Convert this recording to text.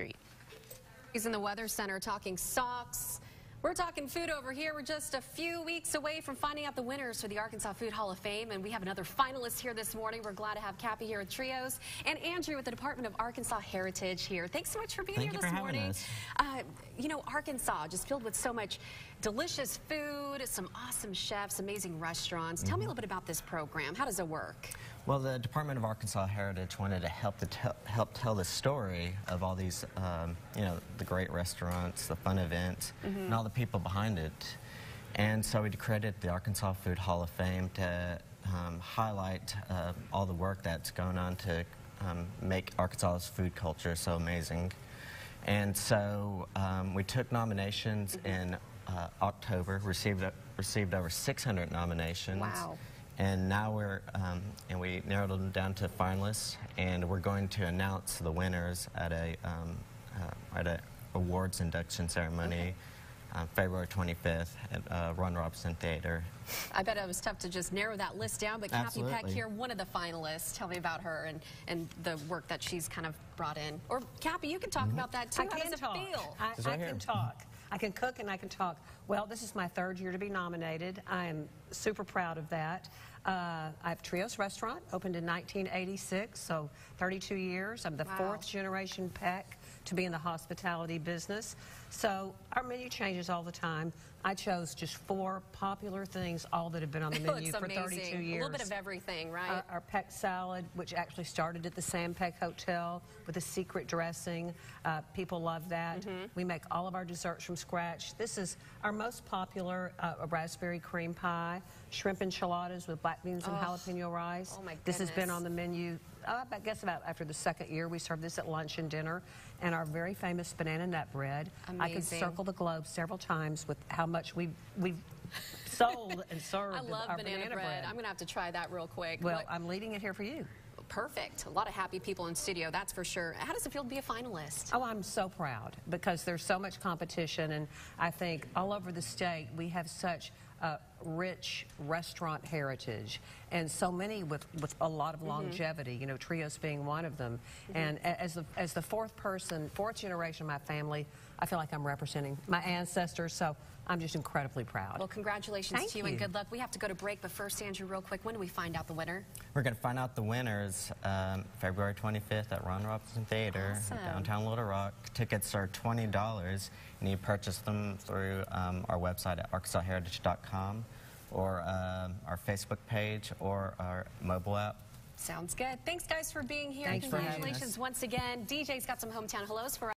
Street. He's in the Weather Center talking socks. We're talking food over here. We're just a few weeks away from finding out the winners for the Arkansas Food Hall of Fame, and we have another finalist here this morning. We're glad to have Capi here at Trios and Andrew with the Department of Arkansas Heritage here. Thanks so much for being Thank here you this for having morning. us. Uh, you know, Arkansas just filled with so much delicious food, some awesome chefs, amazing restaurants. Tell me a Mm-hmm. little bit about this program. How does it work? Well, the Department of Arkansas Heritage wanted to help to tell, help tell the story of all these, um, you know, the great restaurants, the fun events, and all the people behind it. And so we created the Arkansas Food Hall of Fame to um, highlight uh, all the work that's going on to um, make Arkansas's food culture so amazing. And so um, we took nominations in uh, October, received received over 600 nominations. Wow. And now we're, um, and we narrowed them down to finalists, and we're going to announce the winners at a, um, uh, at a awards induction ceremony uh, February 25th at uh, Ron Robinson Theater. I bet it was tough to just narrow that list down, but Capi Peck here, one of the finalists. Tell me about her and, and the work that she's kind of brought in. Or Capi, you can talk Mm-hmm. about that too. I How can does it talk. feel? I, It's I right can talk. I can cook and I can talk. Well, this is my third year to be nominated. I am super proud of that. Uh, I have Trios Restaurant, opened in 1986, so 32 years. I'm the Wow. fourth generation Peck to be in the hospitality business. So our menu changes all the time. I chose just four popular things, all that have been on the menu for amazing. 32 A little bit of everything, right? Our, our Peck salad, which actually started at the Sam Peck Hotel with a secret dressing. Uh, people love that. Mm-hmm. We make all of our desserts from scratch. This is our most popular uh, a raspberry cream pie, shrimp enchiladas with black beans and jalapeno rice. Oh, my This has been on the menu, uh, I guess about after the second year. We serve this at lunch and dinner. And our very famous banana nut bread. I could circle the globe several times with how much we've, we've sold and served I love our banana, bread. I'm going to have to try that real quick. well, What- I'm leading it here for you. perfect. A lot of happy people in studio, that's for sure. How does it feel to be a finalist? Oh, I'm so proud because there's so much competition, and I think all over the state we have such uh, rich restaurant heritage, and so many with, with a lot Mm-hmm. of longevity. You know, Trios being one of them. And as the as the fourth person, fourth generation of my family, I feel like I'm representing my ancestors. So I'm just incredibly proud. Well, congratulations Thank to you, and good luck. We have to go to break, but first, Andrew, real quick, when do we find out the winner? We're going to find out the winners um, February 25th at Ron Robinson Theater, Awesome. downtown Little Rock. Tickets are $20, and you purchase them through um, our website at arkansasheritage.com or um, our Facebook page or our mobile app. Sounds good. Thanks, guys, for being here. Thanks for having Congratulations us. once again. DJ's got some hometown hellos for us.